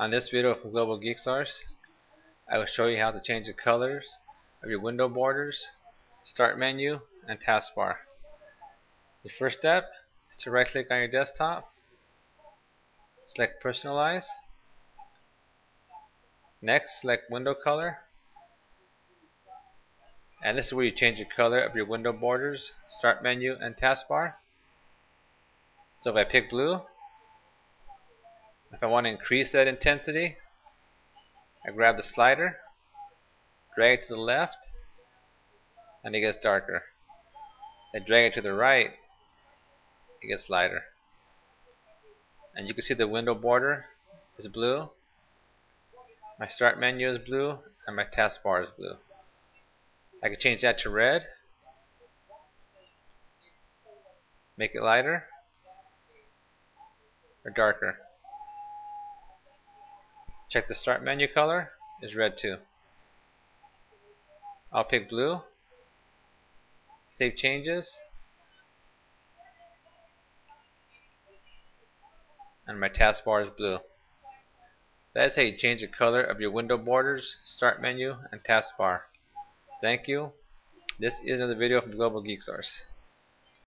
On this video from Global Geek I will show you how to change the colors of your window borders, start menu, and taskbar. The first step is to right click on your desktop, select personalize, next select window color, and this is where you change the color of your window borders, start menu, and taskbar. So if I pick blue, if I want to increase that intensity, I grab the slider, drag it to the left, and it gets darker. I drag it to the right, it gets lighter. And you can see the window border is blue, my start menu is blue, and my taskbar is blue. I can change that to red, make it lighter, or darker. Check the start menu color is red too. I'll pick blue. Save changes. And my taskbar is blue. That is how you change the color of your window borders, start menu, and taskbar. Thank you. This is another video from Global Geek Source.